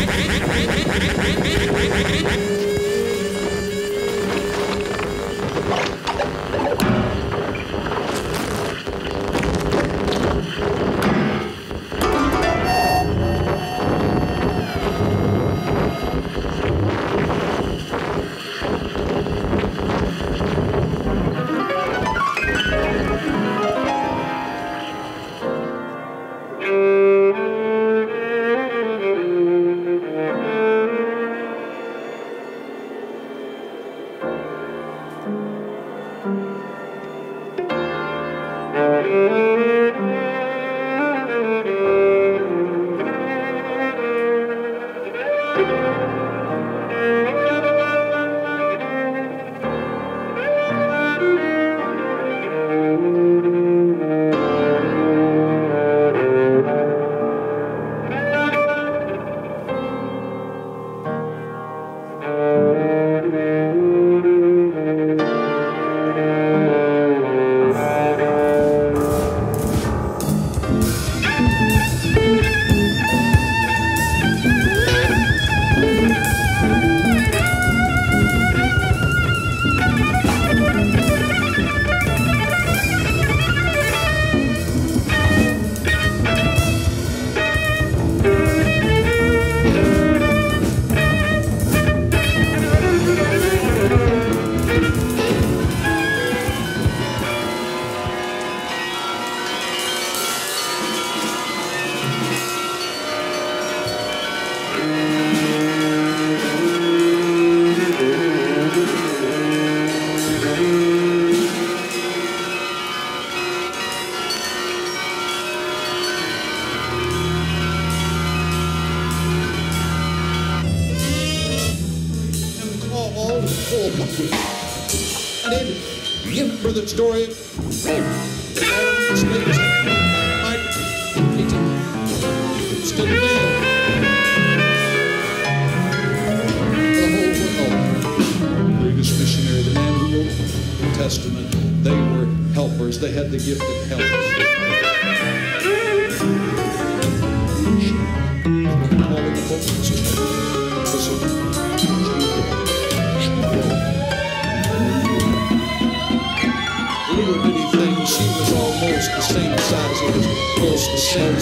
Thank you. Am called Old. I didn't remember the story. The Adam slaves might eat him. Still there. The whole world. Greatest missionary, the man who wrote the Testament, they were helpers. They had the gift of in size as close the same